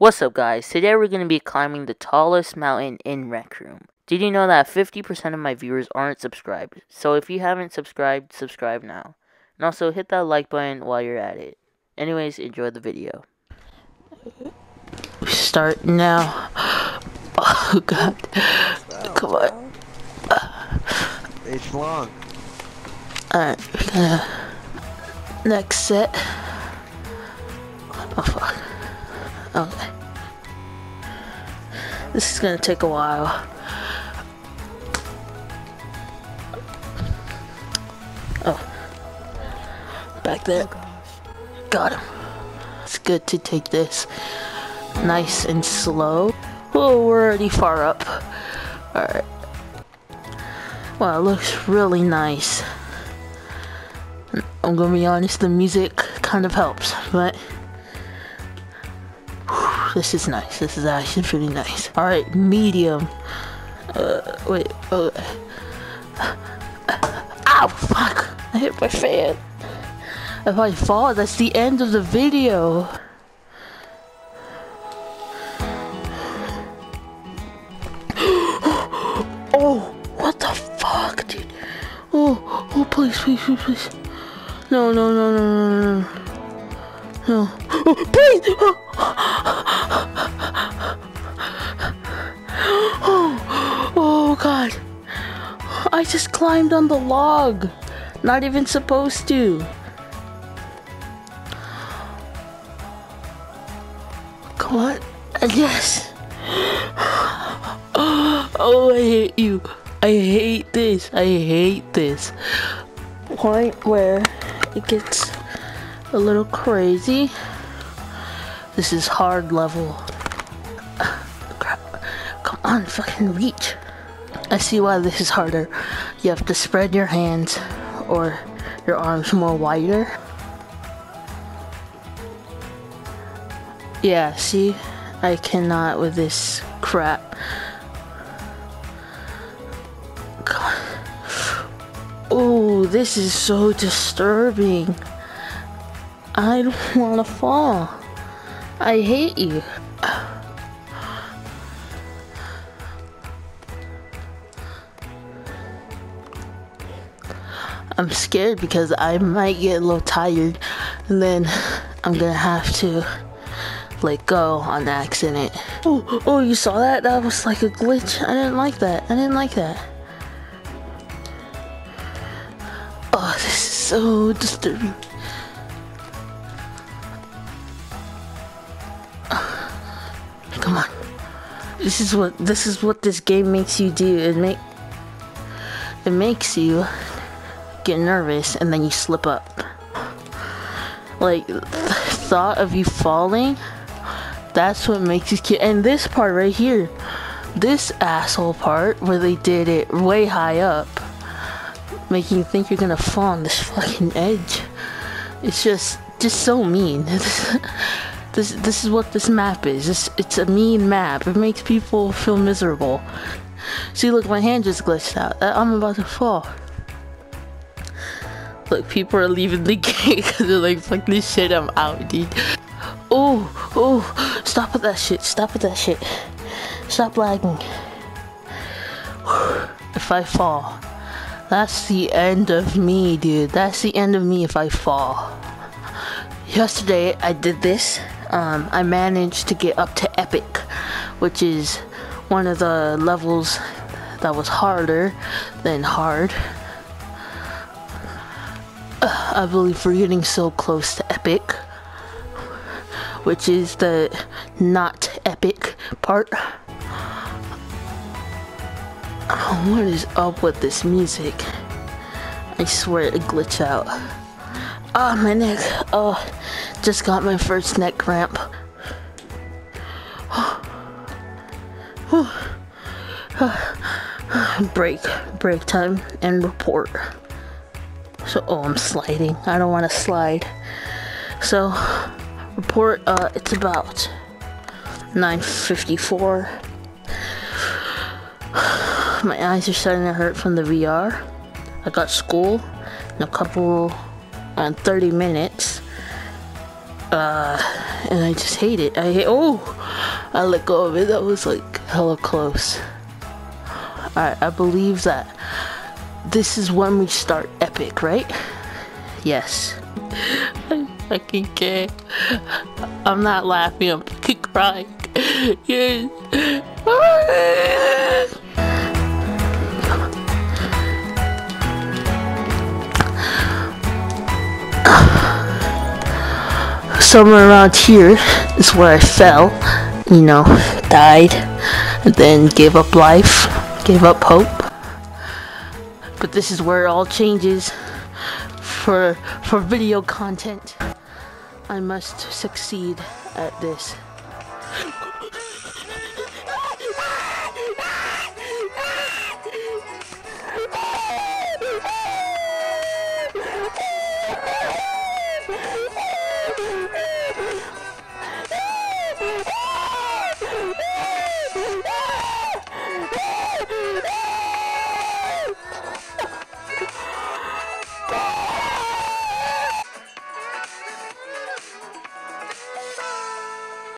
What's up guys, today we're going to be climbing the tallest mountain in Rec Room. Did you know that 50% of my viewers aren't subscribed? So if you haven't subscribed, subscribe now. And also hit that like button while you're at it. Anyways, enjoy the video. Start now. Oh god. Come on. It's long. Alright, we're gonna... Next set. Oh fuck. Okay. This is gonna take a while. Oh. Back there. Oh, Got him. It's good to take this nice and slow. Oh, we're already far up. Alright. Wow, it looks really nice. I'm gonna be honest, the music kind of helps, but this is nice. This is actually pretty nice. All right, medium. Uh, wait. Oh. Ow! Fuck! I hit my fan. If I fall, that's the end of the video. oh, what the fuck, dude? Oh, oh, please, please, please, please. No, no, no, no, no, no, no. Oh, please! I just climbed on the log. Not even supposed to. Come on. Yes. Oh, I hate you. I hate this. I hate this. Point where it gets a little crazy. This is hard level. Crap. Come on, fucking reach. I see why this is harder. You have to spread your hands or your arms more wider. Yeah, see? I cannot with this crap. Oh, this is so disturbing. I don't want to fall. I hate you. I'm scared because I might get a little tired and then I'm gonna have to let go on accident. Oh, oh, you saw that? That was like a glitch. I didn't like that. I didn't like that. Oh, this is so disturbing. Come on. This is what this is what this game makes you do. It make it makes you get nervous and then you slip up. Like thought of you falling, that's what makes you scared. And this part right here, this asshole part where they did it way high up, making you think you're gonna fall on this fucking edge. It's just just so mean. this this is what this map is. It's, it's a mean map. It makes people feel miserable. See, look, my hand just glitched out. Uh, I'm about to fall. Look, people are leaving the game because they're like, fuck this shit, I'm out, dude. Oh, oh, stop with that shit. Stop with that shit. Stop lagging. If I fall, that's the end of me, dude. That's the end of me if I fall. Yesterday, I did this. Um, I managed to get up to Epic, which is one of the levels that was harder than hard. I believe we're getting so close to Epic, which is the not epic part. What is up with this music? I swear it glitch out. Ah, oh, my neck. Oh, just got my first neck cramp. break, break time, and report. So, oh, I'm sliding. I don't want to slide. So, report, uh, it's about 9.54. My eyes are starting to hurt from the VR. I got school in a couple, uh, 30 minutes. Uh, and I just hate it. I hate, oh, I let go of it. That was like hella close. Alright, I believe that this is when we start epic, right? Yes. I fucking can't. I'm not laughing, I'm fucking crying. Yes. Somewhere around here is where I fell, you know, died, and then gave up life, gave up hope. But this is where it all changes for for video content. I must succeed at this.